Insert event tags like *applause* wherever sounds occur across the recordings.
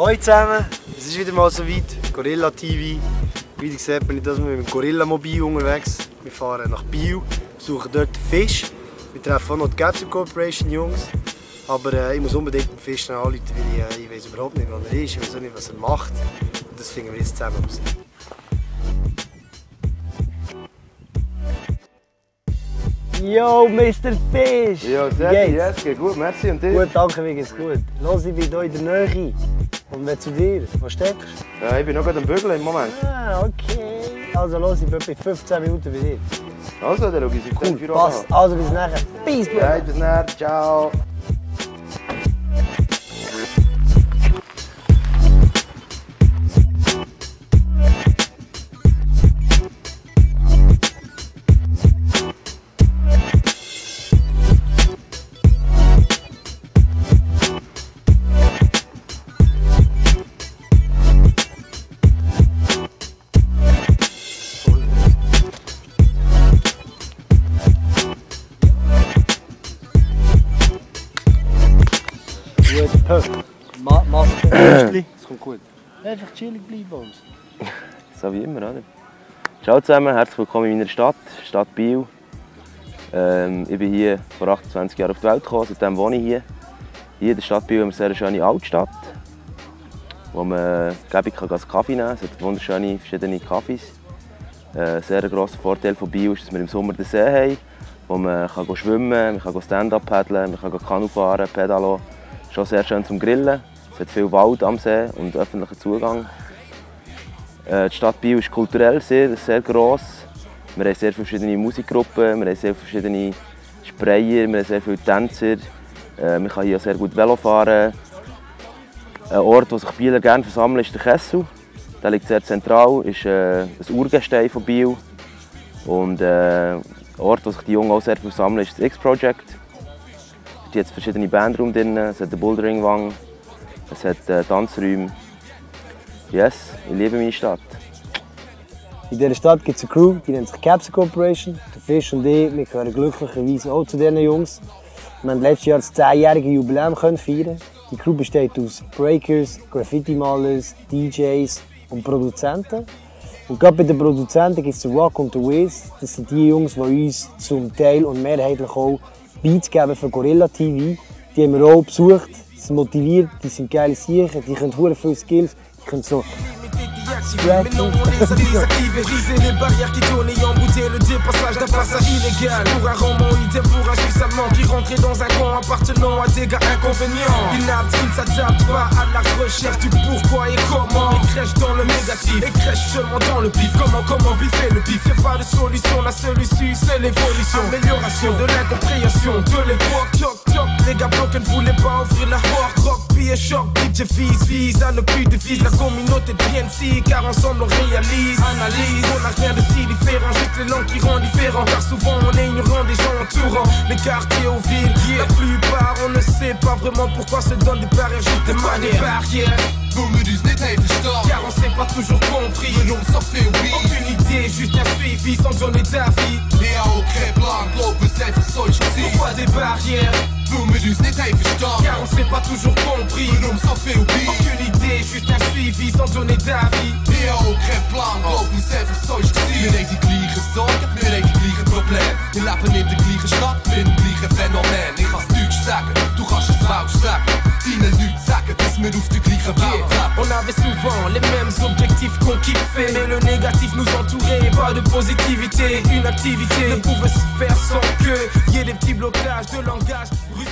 Hallo zusammen, es ist wieder mal so weit, Gorilla TV. Wie ihr seht, bin ich das mit dem Gorilla Mobil unterwegs. Wir fahren nach Biel, suchen dort Fisch. Wir treffen auch noch die Gapsy Corporation Jungs. Aber äh, ich muss unbedingt den Fisch anrufen, weil ich, äh, ich weiß überhaupt nicht, wo er ist, ich weiß auch nicht, was er macht. Und das finden wir jetzt zusammen raus. Yo, Mr. Fish! Ja, Wie sehr geht's? yes, geht gut, merci und dir? Gut, danke, mir geht's gut. Los, ich bin hier in der Nähe. Und wer zu dir? Wo steckst du? Ja, ich bin noch gerade am Bügeln im Moment. Ah, okay. Also los, ich bin etwa 15 Minuten bei dir. Also, dann schau ich Cool, passt. Also bis nachher. Peace, Bruder. Ja, bis nachher, ciao. Würstchen. Es kommt gut. Einfach chillig bleiben bei uns. *laughs* So wie immer, oder? Ciao zusammen, herzlich willkommen in meiner Stadt, Stadt Biel. Ähm, ich bin hier vor 28 Jahren auf die Welt gekommen, seitdem wohne ich hier. Hier in der Stadt Biel haben wir eine sehr schöne Altstadt, wo man kann einen Kaffee nehmen kann. Es hat wunderschöne verschiedene Kaffees. Äh, ein sehr grosser Vorteil von Biel ist, dass wir im Sommer den See haben, wo man kann schwimmen kann, man kann Stand-up paddeln, man kann Kanu fahren, Pedalo. Schon sehr schön zum Grillen. Es hat viel Wald am See und öffentlichen Zugang. Äh, Die Stadt Biel ist kulturell sehr, sehr gross. Wir haben sehr verschiedene Musikgruppen, wir haben sehr verschiedene Sprayer, wir haben sehr viele Tänzer. Äh, Man kann hier sehr gut Velo fahren. Ein Ort, wo sich Bieler gerne versammeln, ist der Kessel. Der liegt sehr zentral, ist äh, das Urgestein von Biel. Und ein Ort, wo sich die Jungen auch sehr versammeln, ist das X-Project. Es jetzt verschiedene Bandräume drin, es hat eine Bouldering-Wang, es hat äh, Tanzräume. Yes, ich liebe meine Stadt. In dieser Stadt gibt es eine Crew, die nennt sich Capsule Corporation. Der Fisch und ich, wir gehören glücklicherweise auch zu diesen Jungs. Wir haben letztes Jahr das 10-jährige Jubiläum feiern. Die Crew besteht aus Breakers, Graffiti-Malers, DJs und Produzenten. Und gerade bei den Produzenten gibt es den Rock und den Wiz. Das sind die Jungs, die uns zum Teil und mehrheitlich auch Beats geben für Gorilla TV. Die haben wir auch besucht. Sind motiviert, die sind geile Siechen, die können hure viele Skills, die können so Mais non, on les a désactivés, briser les barrières qui tournent et embouter le dépassage d'un passage illégal. Pour un roman, idem pour un allemand qui rentrait dans un camp appartenant à des gars inconvénients. Il pas à la recherche du pourquoi et comment. Il crèche dans le négatif et crèche seulement dans le pif. Comment, comment biffer le pif Y'a pas de solution, la seule issue c'est l'évolution. Amélioration de l'incompréhension de l'époque. Gars bloqués ne voulaient pas offrir la hard rock. Billet choc, DJ fils, vise à ne plus de vise. La communauté de PNC, car ensemble on réalise, analyse. On n'a rien de si différent, juste les langues qui rendent différent. Car souvent on est ignorant des gens entourant les quartiers aux villes. La plupart on ne sait pas vraiment pourquoi se donnent des barrières, juste des manières. barrières? Car on s'est pas toujours compris. Waarom zoveel wie? Aucune idée, juste un suivi sans donner d'avis. Geen plan, lopen zijn van zoals je ziet. Pourquoi des barrières? Peu me dus détail vu tort Ja on s'est pas toujours compris. Bonhomme s'en fait oublier. Aucune idée, juste un suivi sans donner d'avis. Ook geen plan, loop niet even zo'n gezien Mir die kliegen zorg, die kliegen probleem Je laten in de kliegen stap. in de kliegen Ik ga stuk zakken, toen ga je fout zakken 10 minuten zakken, het is me hoef de kliegen On avait souvent les mêmes objectifs qu'on kiffait Mais le négatif nous entourait Pas de positivité, une activité Ne pouvait se faire sans que Y ait des petits blocages de langage brusque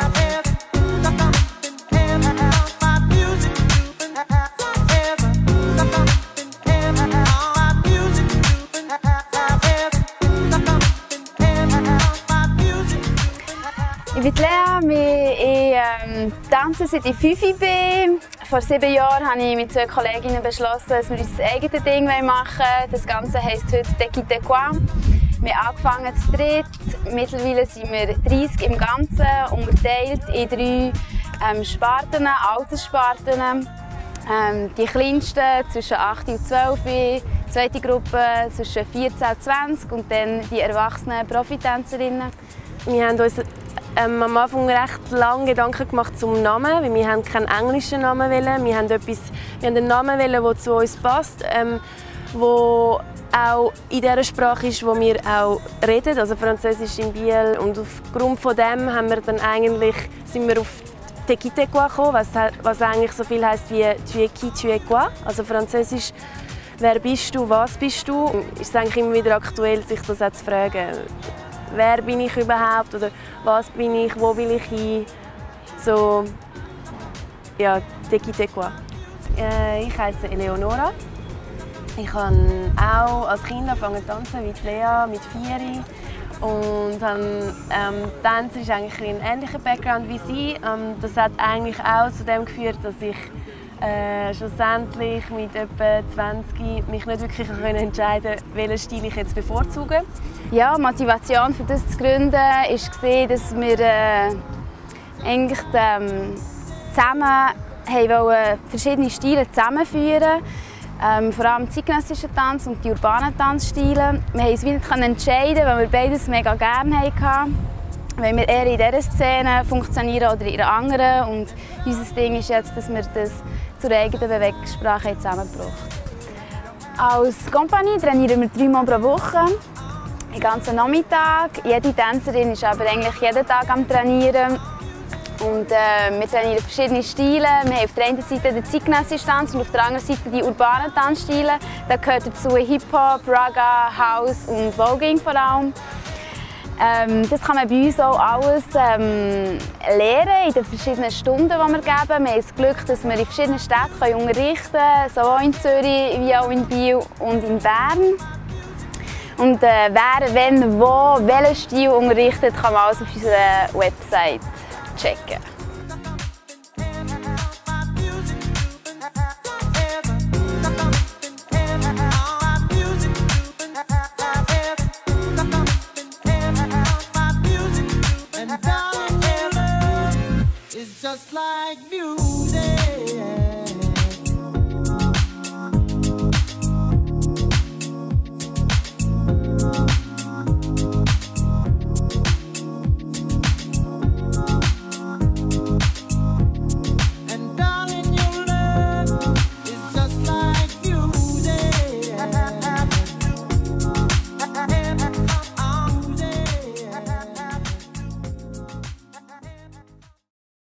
It's. Tanzen seit ich 5 bin. Vor sieben Jahren habe ich mit zwei Kolleginnen beschlossen, dass wir unser eigenes Ding machen wollen. Das Ganze heisst heute Tequite Qua. Wir haben angefangen zu dritt. Mittlerweile sind wir 30 im Ganzen, unterteilt in drei ähm, Sparten, Alterssparten. Ähm, die kleinsten zwischen 8 und 12, die zweite Gruppe zwischen 14 und 20 und dann die erwachsenen Profitänzerinnen. Wir haben uns ähm, am Anfang recht lange Gedanken gemacht zum Namen, weil wir haben keinen englischen Namen wollen. Wir haben, etwas, wir haben einen Namen wollen, der zu uns passt, ähm, wo auch in der Sprache ist, wo wir auch reden, also Französisch in Biel. Und aufgrund von dem haben wir dann eigentlich sind wir auf Tequitequa gekommen, was, was eigentlich so viel heißt wie Tu qui, also Französisch Wer bist du, was bist du? Ist eigentlich immer wieder aktuell, sich das auch zu fragen. Wer bin ich überhaupt oder was bin ich, wo will ich hin? So, ja, Tequitequa. Äh, ich heiße Eleonora. Ich habe auch als Kind angefangen zu tanzen, wie Lea, mit vier. Und ähm, ähm, Tanzen ist eigentlich ein ähnlicher Background wie sie. Ähm, das hat eigentlich auch zu dem geführt, dass ich äh, schlussendlich mit etwa 20 mich nicht wirklich entscheiden welchen Stil ich jetzt bevorzuge. Ja, die Motivation für das zu gründen war, dass wir äh, eigentlich ähm, zusammen wollen, verschiedene Stile zusammenführen ähm, vor allem zeitgenössischen Tanz und die urbanen Tanzstile. Wir haben uns nicht entscheiden, weil wir beides mega gerne hatten. Wenn wir eher in dieser Szene funktionieren oder in einer anderen. Und unser Ding ist jetzt, dass wir das zur eigenen Bewegungssprache zusammengebracht Als Kompanie trainieren wir dreimal pro Woche, den ganzen Nachmittag. Jede Tänzerin ist aber eigentlich jeden Tag am Trainieren. Und, äh, wir trainieren verschiedene Stile. Wir haben auf der einen Seite den zeitgenössischen Tanz und auf der anderen Seite die urbanen Tanzstile. Da gehört dazu Hip-Hop, Raga, House und Voging vor allem. Ähm, das kann man bei uns auch alles ähm, lernen in den verschiedenen Stunden, die wir geben. Wir haben das Glück, dass wir in verschiedenen Städten unterrichten können, sowohl in Zürich wie auch in Biel und in Bern. Und äh, wer, wenn, wo, welchen Stil unterrichtet, kann man alles auf unserer Website checken. Just like music.